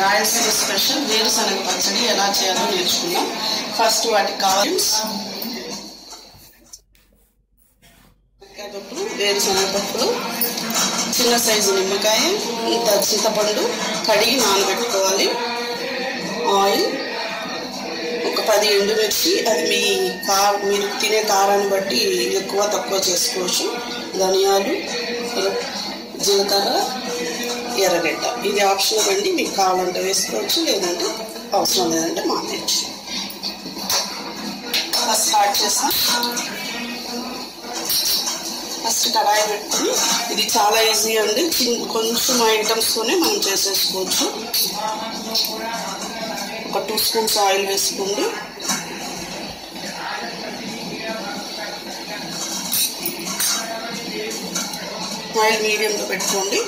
Rayalaseema special వేరుశనగ పచ్చడి ఎలా చేయాలో నేర్చుకుందాం. ఫస్ట్ వాటికి కావాలి పప్పులు వేరుశనగ పప్పులు. చిన్న సైజు నిమ్మకాయ ఇంత చింతపండు కడిగి నానబెట్టుకోవాలి. ఆయిల్. ఒక పది ఎండుమిర్చి అది మీ కా మీరు తినే కారాన్ని బట్టి ఎక్కువ తక్కువ చేసుకోవచ్చు. ధనియాలు జీలకర్ర ఎర్రగడ్డ. ఇది ఆప్షనల్ అండి మీకు కావాలంటే వేసుకోవచ్చు లేదంటే అవసరం లేదంటే మానేయచ్చు. ఫస్ట్ స్టార్ట్ చేస్తాం. ఫస్ట్ కడాయి పెట్టుకుని ఇది చాలా ఈజీ అండి. కొంచెం ఐటమ్స్తోనే మనం చేసేసుకోవచ్చు. ఒక టూ స్పూన్స్ ఆయిల్ వేసుకోండి. ఆయిల్ మీడియంలో పెట్టుకోండి.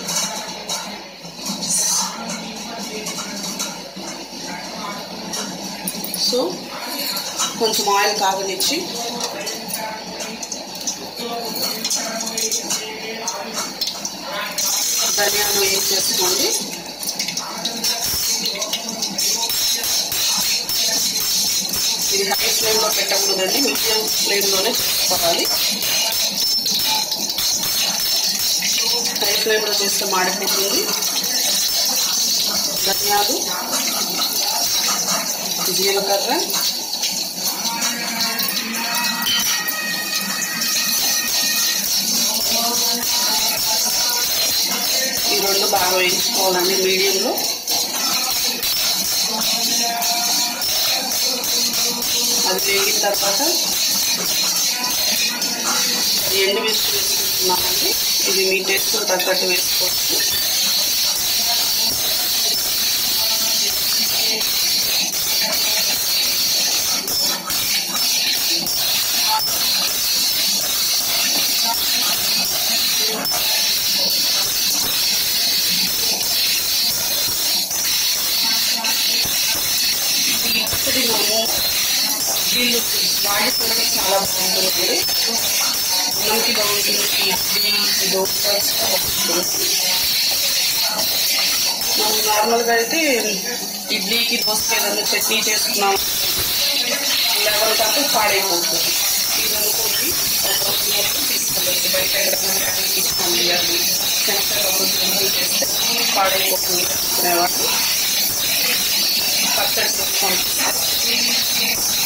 సో కొంచెం ఆయిల్ కాగనిచ్చి. ధనియాలు ఏం చేసుకోండి. ఇది హై ఫ్లేమ్లో పెట్టకూడదండి మీడియం ఫ్లేమ్లోనే చేసుకోవాలి. హై ఫ్లేమ్లో చేస్తే మాడిపోతుంది. ధనియాలు. జీలకర్ర. ఈ రెండు బాగా వేయించుకోవాలండి మీడియంలో. అది వేగిన తర్వాత ఎండు మిర్చి వేసుకుంటున్నామండి. ఇది మీ టేస్ట్ తగ్గట్టు వేసుకోవచ్చు. వీళ్ళు వాడి కూడా చాలా బాగుంటుంది మనకి బాగుంటుంది ఇడ్లీ దోశ బాగుంటుంది మనం నార్మల్గా అయితే ఇడ్లీకి దోశకి ఏదైనా చట్నీ చేసుకున్నాం లెవెల్ దాకా పాడైపోతుంది ఇది అనుకోండి ఒక రోజు మొత్తం తీసుకెళ్ళచ్చు బయట ఎక్కడైనా క్యారీ తీసుకొని అది శనగపప్పు చేస్తే పాడైపోతుంది అనుకునేవాళ్ళు పచ్చడి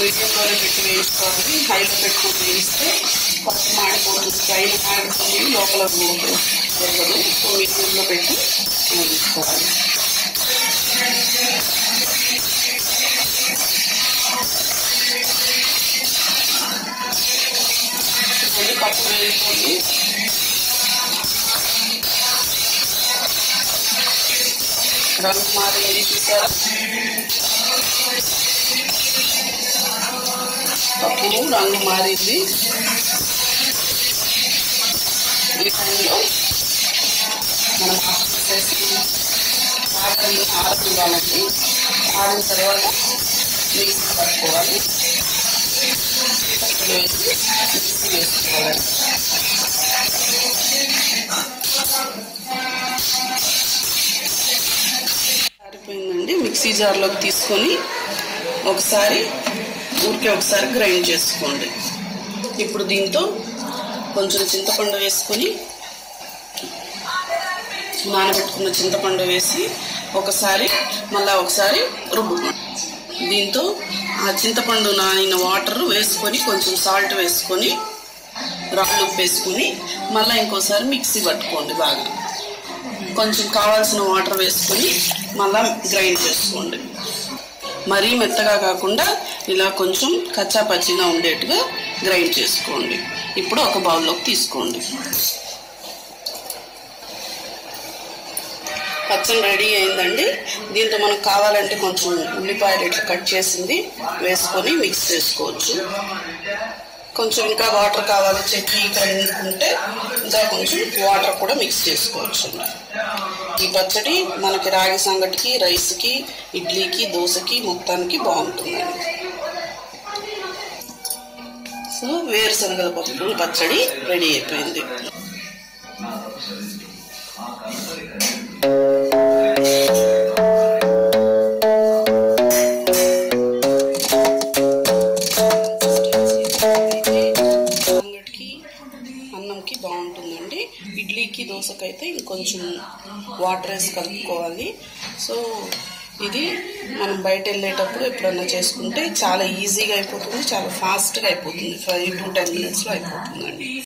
మీడియంలోనే పెట్టి వేయించుకోవాలి హైలో పెట్టుకొని వేయిస్తే పప్పు మాడిపోతుంది పైన మాడిపోయి లోపల వేగదు సో మీడియంలో పెట్టి వేయించుకోవాలి మళ్ళీ పప్పు వేసుకోండి రంగు మారింది చూసారా పప్పు రంగు మారింది. ఈ టైంలో మనం ఆఫ్ చేసి ఆకలి ఆరిన తర్వాత మిక్సీ పట్టుకోవాలి. పక్కన వేసి మిక్సీ వేసుకోవాలి. సరిపోయిందండి మిక్సీ జార్లోకి తీసుకొని ఒకసారి ఊరికే ఒకసారి గ్రైండ్ చేసుకోండి. ఇప్పుడు దీంతో కొంచెం చింతపండు వేసుకొని నానబెట్టుకున్న చింతపండు వేసి ఒకసారి మళ్ళా ఒకసారి రుబ్బుకోండి. దీంతో ఆ చింతపండు నానిన వాటర్ వేసుకొని కొంచెం సాల్ట్ వేసుకొని రాళ్ళు వేసుకొని మళ్ళీ ఇంకోసారి మిక్సీ పట్టుకోండి బాగా. కొంచెం కావాల్సిన వాటర్ వేసుకొని మళ్ళీ గ్రైండ్ చేసుకోండి. మరీ మెత్తగా కాకుండా ఇలా కొంచెం కచ్చా పచ్చిగా ఉండేట్టుగా గ్రైండ్ చేసుకోండి. ఇప్పుడు ఒక బౌల్లోకి తీసుకోండి. పచ్చడి రెడీ అయిందండి. దీంతో మనకు కావాలంటే కొంచెం ఉల్లిపాయలు ఇట్లా కట్ చేసింది వేసుకొని మిక్స్ చేసుకోవచ్చు. కొంచెం ఇంకా వాటర్ కావాలి చట్నీ అనుకుంటే ఇంకా కొంచెం వాటర్ కూడా మిక్స్ చేసుకోవచ్చు ఈ పచ్చడి మనకి రాగి సంగటికి రైస్కి ఇడ్లీకి దోశకి మొత్తానికి బాగుంటుందండి సో వేరుశనగల పప్పు పచ్చడి రెడీ అయిపోయింది. వాటర్ వేసి కలుపుకోవాలి. సో ఇది మనం బయట వెళ్ళేటప్పుడు ఎప్పుడన్నా చేసుకుంటే చాలా ఈజీగా అయిపోతుంది చాలా ఫాస్ట్గా అయిపోతుంది. ఫైవ్ టు టెన్ మినిట్స్లో అయిపోతుందండి.